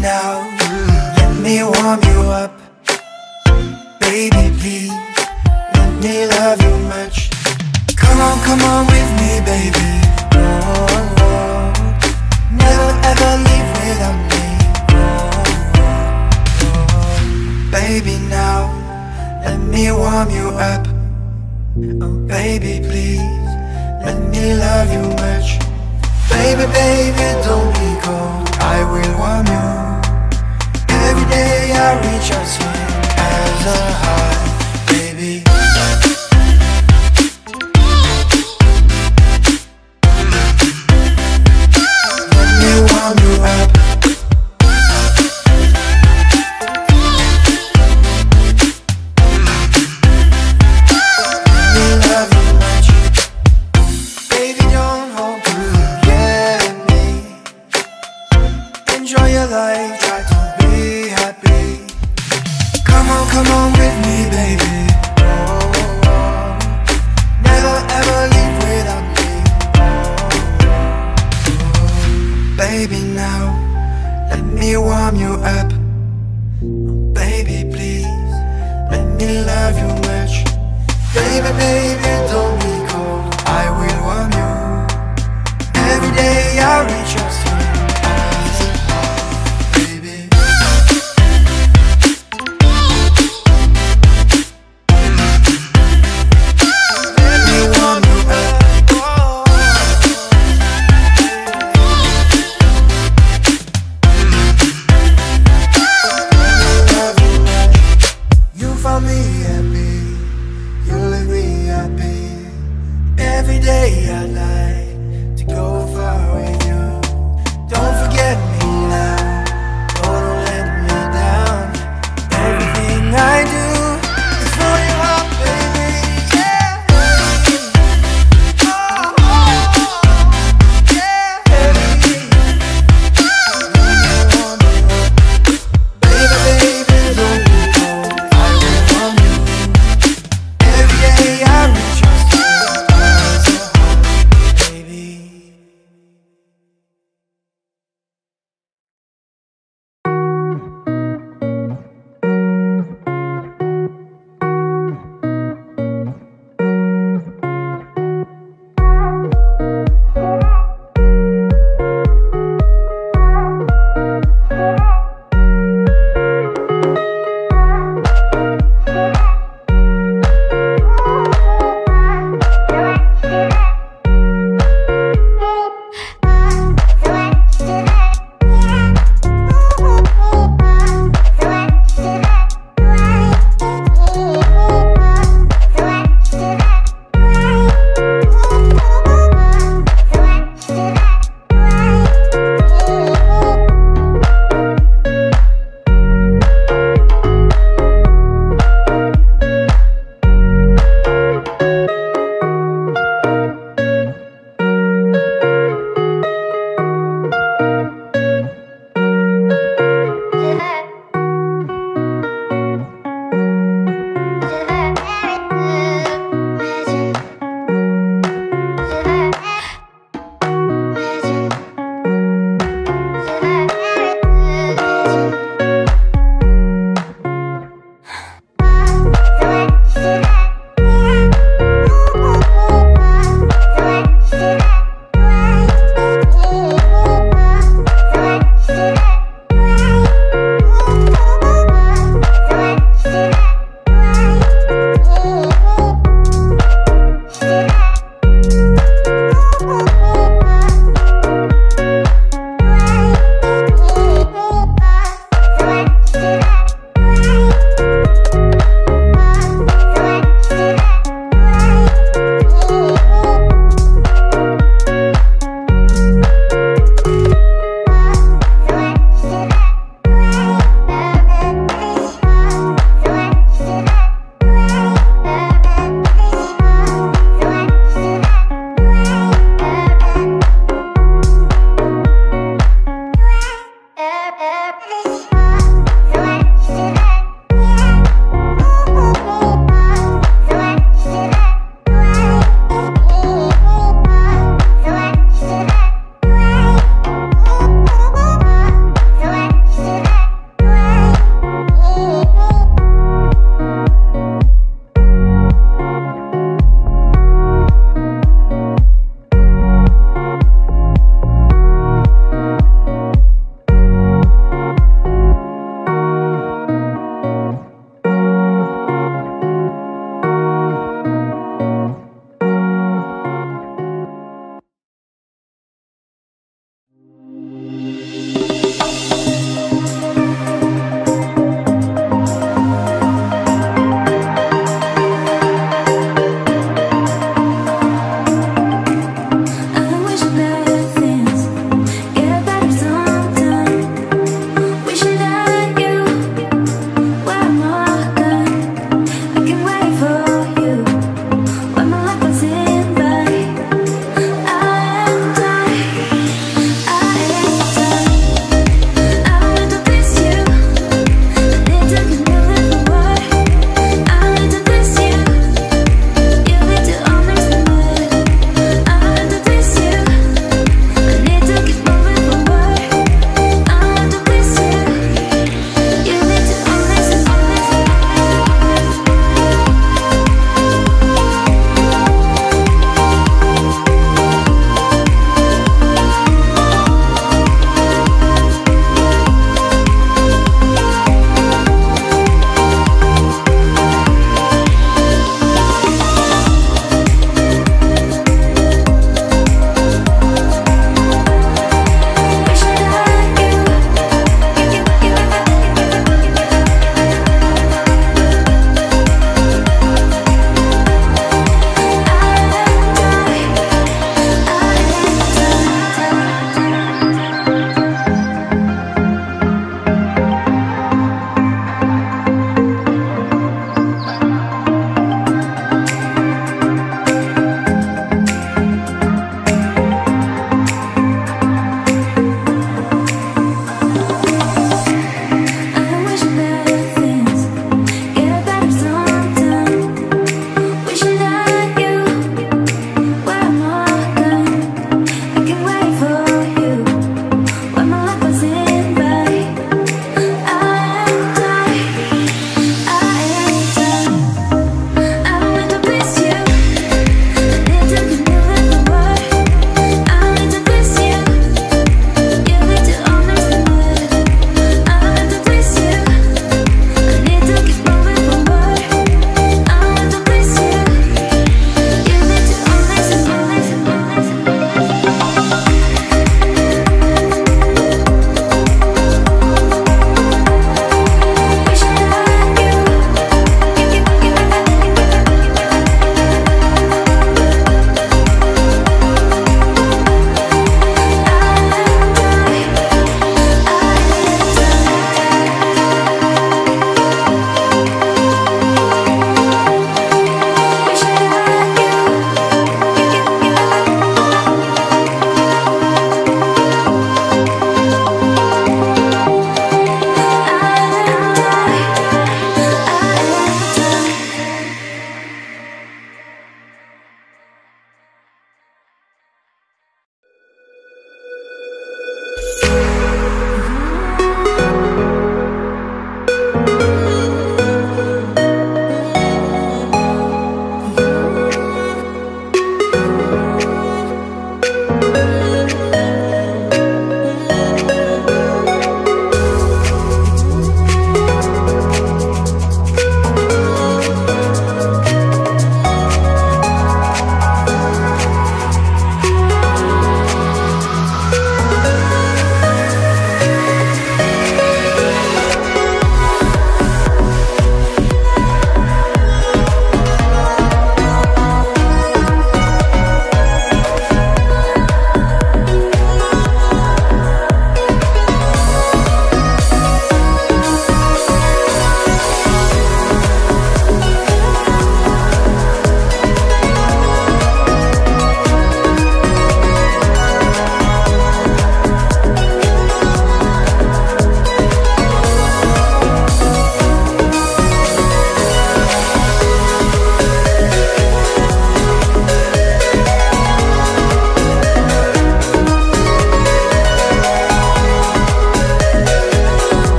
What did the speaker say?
now, let me warm you up. Baby, please, let me love you much. Come on, come on with me, baby. Oh. Never ever leave without me. Oh. Baby, now, let me warm you up. Oh, baby, please, let me love you much. Baby, baby, don't be cold. I will warm you. Every day I reach out to you as a heart, life, try to be happy. Come on, come on with me, baby. Oh. Never ever leave without me. Baby, now let me warm you up. Baby, please let me love you much. Baby, baby,